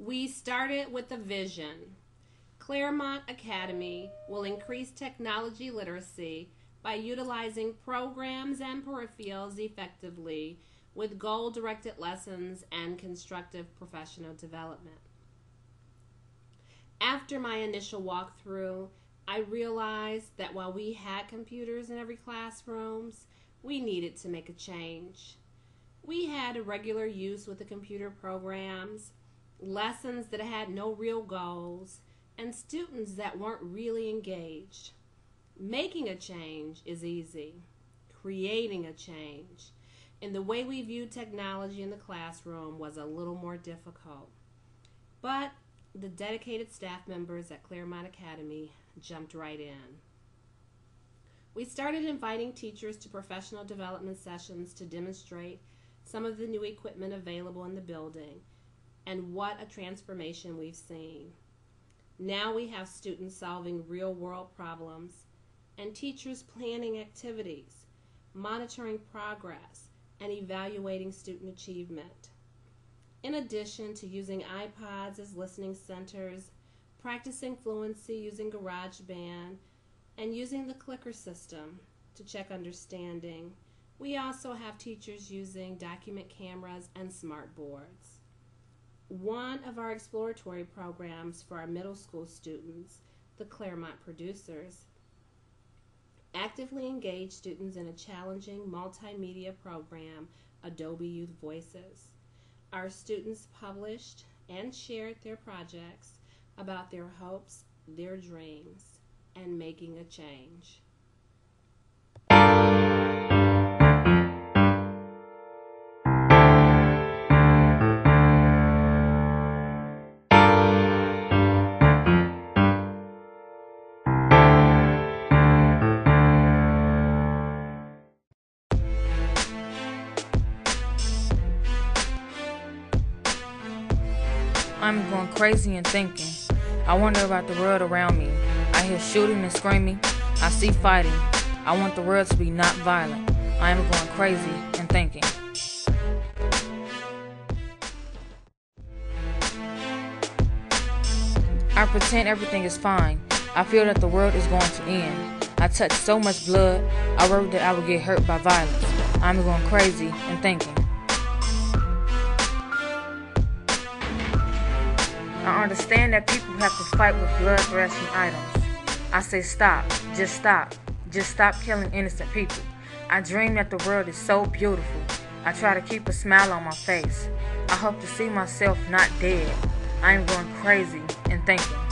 We started with a vision. Claremont Academy will increase technology literacy by utilizing programs and peripherals effectively with goal directed lessons and constructive professional development. After my initial walkthrough, I realized that while we had computers in every classrooms, we needed to make a change. We had a regular use with the computer programs, lessons that had no real goals, and students that weren't really engaged. Making a change is easy. Creating a change in the way we viewed technology in the classroom was a little more difficult. But the dedicated staff members at Claremont Academy jumped right in. We started inviting teachers to professional development sessions to demonstrate some of the new equipment available in the building and what a transformation we've seen. Now we have students solving real world problems and teachers planning activities, monitoring progress, and evaluating student achievement. In addition to using iPods as listening centers, practicing fluency using GarageBand, and using the clicker system to check understanding, we also have teachers using document cameras and smart boards. One of our exploratory programs for our middle school students, the Claremont Producers, actively engage students in a challenging multimedia program, Adobe Youth Voices. Our students published and shared their projects about their hopes, their dreams, and making a change. I'm going crazy and thinking. I wonder about the world around me. I hear shooting and screaming. I see fighting. I want the world to be not violent. I am going crazy and thinking. I pretend everything is fine. I feel that the world is going to end. I touch so much blood. I worry that I will get hurt by violence. I'm going crazy and thinking. I understand that people have to fight with blood thrashing items. I say stop, just stop, just stop killing innocent people. I dream that the world is so beautiful. I try to keep a smile on my face. I hope to see myself not dead. I am going crazy and thinking.